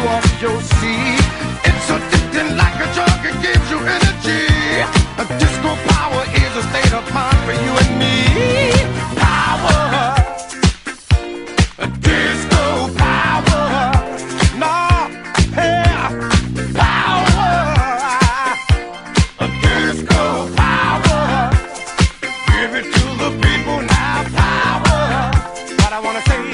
you off your seat. It's addicting like a drug, it gives you energy. A disco power is a state of mind for you and me. Power. A disco power. No, yeah. Power. A disco power. Give it to the people now. Power. I wanna say